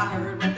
I heard what